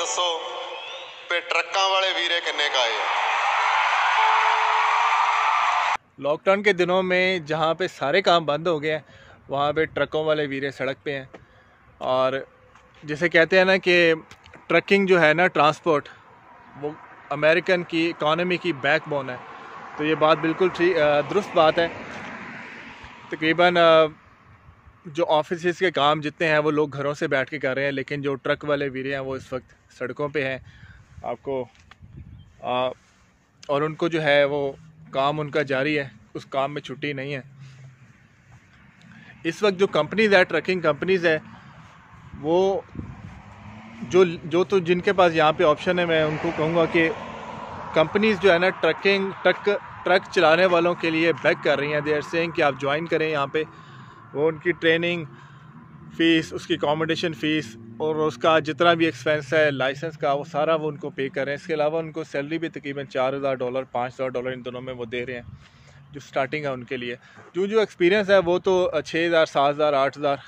ਦੱਸੋ ਤੇ ਟਰੱਕਾਂ ਵਾਲੇ ਵੀਰੇ ਕਿੰਨੇ ਕਾਏ ਆ लॉकडाउन के दिनों में जहाँ पे सारे काम बंद हो गए हैं वहाँ पे ट्रकों वाले वीरे सड़क पे हैं और जैसे कहते हैं ना कि ट्रकिंग जो है ना ट्रांसपोर्ट वो अमेरिकन की इकॉनमी की बैकबोन है तो ये बात बिल्कुल ठीक दुरुस्त बात है तकरीबन जो ऑफ़िस के काम जितने हैं वो लोग घरों से बैठ के कर रहे हैं लेकिन जो ट्रक वाले वीरे हैं वो इस वक्त सड़कों पे हैं। आपको आ, और उनको जो है वो काम उनका जारी है उस काम में छुट्टी नहीं है। इस वक्त जो कंपनीज़ है ट्रकिंग कंपनीज़ है वो जो जो तो जिनके पास यहाँ पे ऑप्शन है मैं उनको कहूँगा कि कंपनीज़ जो है ना ट्रकिंग ट्रक ट्रक चलाने वालों के लिए बैक कर रही हैं। देर सेइंग कि आप ज्वाइन करें यहाँ पे। वो उनकी ट्रेनिंग फ़ीस उसकी अकोमोडेशन फ़ीस और उसका जितना भी एक्सपेंस है लाइसेंस का, वो सारा वो उनको पे कर रहे हैं। इसके अलावा उनको सैलरी भी तकरीबन चार हज़ार डॉलर पाँच हज़ार डॉलर इन दोनों में वो दे रहे हैं, जो स्टार्टिंग है उनके लिए। जो जो एक्सपीरियंस है, वो तो छः हज़ार, सात हज़ार, आठ हज़ार,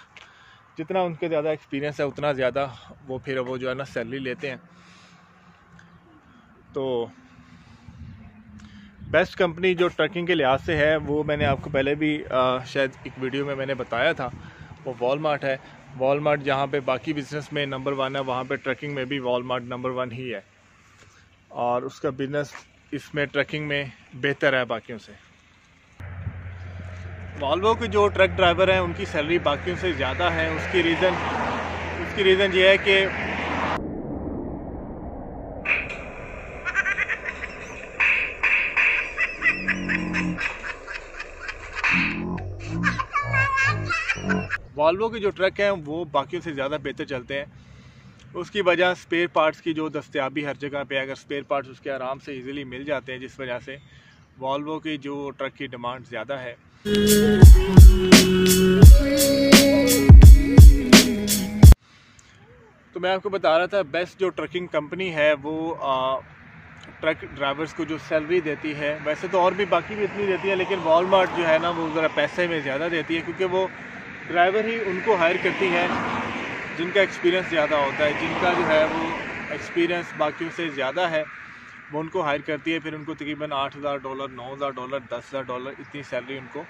जितना उनके ज़्यादा एक्सपीरियंस है, उतना ज़्यादा वो फिर वो जो है ना सैलरी लेते हैं। तो बेस्ट कंपनी जो ट्रकिंग के लिहाज से है वो मैंने आपको पहले भी आ, शायद एक वीडियो में मैंने बताया था वो वॉलमार्ट है। वॉलमार्ट जहाँ पे बाकी बिज़नेस में नंबर वन है वहाँ पे ट्रकिंग में भी वॉलमार्ट नंबर वन ही है। और उसका बिज़नेस इसमें ट्रकिंग में बेहतर है बाकियों से। वॉल्वो के जो ट्रक ड्राइवर हैं उनकी सैलरी बाकियों से ज़्यादा है। उसकी रीज़न उसकी रीज़न ये है कि वॉल्वो के जो ट्रक हैं वो बाकियों से ज़्यादा बेहतर चलते हैं। उसकी वजह स्पेयर पार्ट्स की जो दस्तियाबी हर जगह पे अगर स्पेयर पार्ट्स उसके आराम से इजीली मिल जाते हैं जिस वजह से वॉल्वो की जो ट्रक की डिमांड ज़्यादा है। तो मैं आपको बता रहा था बेस्ट जो ट्रकिंग कंपनी है वो आ, ट्रक ड्राइवर्स को जो सैलरी देती है वैसे तो और भी बाकी भी इतनी देती है लेकिन वॉलमार्ट जो है ना वो ज़रा पैसे में ज़्यादा देती है क्योंकि वो ड्राइवर ही उनको हायर करती है जिनका एक्सपीरियंस ज़्यादा होता है जिनका जो है वो एक्सपीरियंस बाकियों से ज़्यादा है वो उनको हायर करती है फिर उनको तकरीबन आठ हज़ार डॉलर नौ हज़ार डॉलर दस हज़ार डॉलर इतनी सैलरी उनको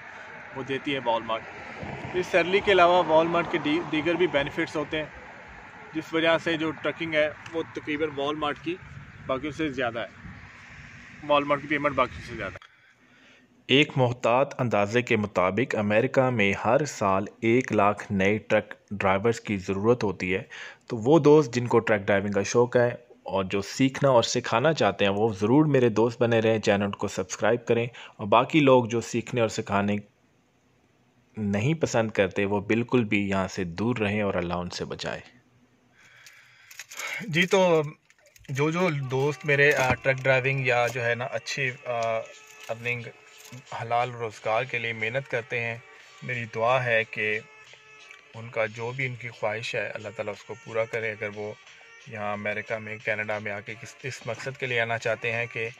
वो देती है वॉलमार्ट इस सैलरी के अलावा वॉलमार्ट के दी, दीगर भी बेनिफिट्स होते हैं जिस वजह से जो ट्रकिंग है वो तकरीबन वॉलमार्ट की बाकियों से ज़्यादा है। वॉलमार्ट की पेमेंट बाकी से ज़्यादा एक मोहतात अंदाजे के मुताबिक अमेरिका में हर साल एक लाख नए ट्रक ड्राइवर्स की ज़रूरत होती है। तो वो दोस्त जिनको ट्रक ड्राइविंग का शौक़ है और जो सीखना और सिखाना चाहते हैं, वो ज़रूर मेरे दोस्त बने रहें, चैनल को सब्सक्राइब करें और बाकी लोग जो सीखने और सिखाने नहीं पसंद करते, वो बिल्कुल भी यहाँ से दूर रहें और अल्लाह उनसे बचाए। जी तो जो जो दोस्त मेरे ट्रक ड्राइविंग या जो है ना, अच्छी अर्निंग हलाल रोज़गार के लिए मेहनत करते हैं। मेरी दुआ है कि उनका जो भी उनकी ख्वाहिश है, अल्लाह ताला उसको पूरा करे। अगर वो यहाँ अमेरिका में, कनाडा में आके किस, इस मकसद के लिए आना चाहते हैं कि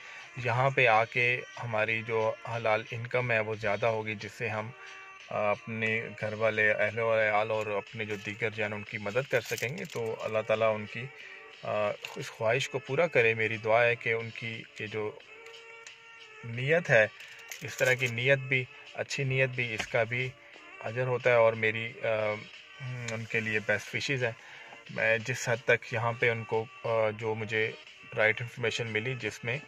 यहाँ पे आके हमारी जो हलाल इनकम है, वो ज़्यादा होगी, जिससे हम अपने घर वाले अहल वाल और अपने जो दीगर जान उनकी मदद कर सकेंगे तो अल्लाह ताला उनकी इस ख्वाहिश को पूरा करे। मेरी दुआ है कि उनकी ये जो नीयत है इस तरह की नीयत भी अच्छी नीयत भी इसका भी अजर होता है और मेरी आ, उनके लिए बेस्ट फिशेज़ है। मैं जिस हद तक यहाँ पे उनको आ, जो मुझे राइट इन्फॉर्मेशन मिली जिसमें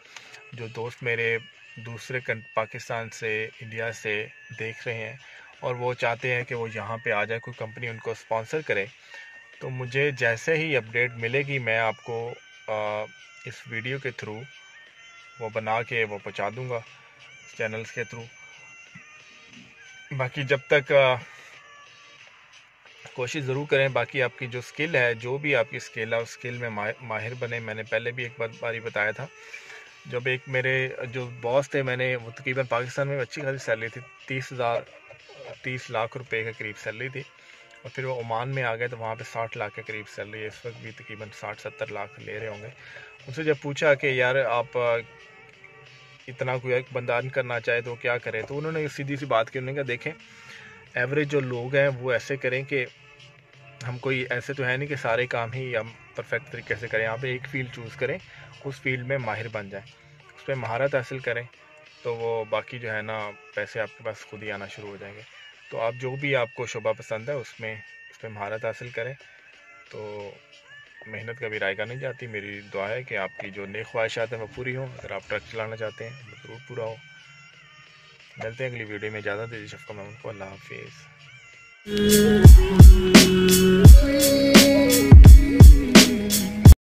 जो दोस्त मेरे दूसरे पाकिस्तान से इंडिया से देख रहे हैं और वो चाहते हैं कि वो यहाँ पे आ जाए कोई कंपनी उनको स्पॉन्सर करे तो मुझे जैसे ही अपडेट मिलेगी मैं आपको आ, इस वीडियो के थ्रू वो बना के वो पहुँचा दूँगा। चैनल्स के थ्रू बाकी जब तक कोशिश ज़रूर करें, बाकी आपकी जो स्किल है, जो भी आपकी स्किल है, उस स्किल में माहिर बने। मैंने पहले भी एक बार, बारी बताया था। जब एक मेरे, जो बॉस थे, मैंने वो तकरीबन पाकिस्तान में अच्छी खासी सैलरी थी, तीस हज़ार, तीस लाख रुपए के करीब सैलरी थी। और फिर वो ओमान में आ गए तो वहाँ पे साठ लाख के करीब सैलरी इस वक्त भी तकरीबन साठ सत्तर लाख ले रहे होंगे। उनसे जब पूछा कि, यार, आप इतना कोई एक बंदा अर्न करना चाहे तो क्या करें? तो उन्होंने सीधी सी बात की, उन्होंने कहा, देखें एवरेज जो लोग हैं, वो ऐसे करें कि हम कोई ऐसे तो है नहीं कि सारे काम ही हम परफेक्ट तरीके से करें। यहाँ पे एक फ़ील्ड चूज़ करें, उस फ़ील्ड में माहिर बन जाए। उस पर महारत हासिल करें तो वो बाकी जो है ना, पैसे आपके पास खुद ही आना शुरू हो जाएँगे। तो आप जो भी आपको शोभा पसंद है, उसमें, उस पर महारत हासिल करें। तो मेहनत कभी रायगा नहीं जाती। मेरी दुआ है कि आपकी जो नेक ख्वाहिशात हैं वो पूरी हों। अगर आप ट्रक चलाना चाहते हैं वो ज़रूर पूरा हो। मिलते हैं अगली वीडियो में। इजाज़त दीजिए शफ़ा महमूद को अल्लाह हाफिज़।